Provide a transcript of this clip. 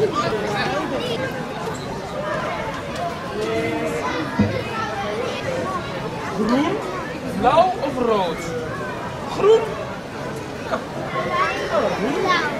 Groen, blauw of rood? Groen. Blauw.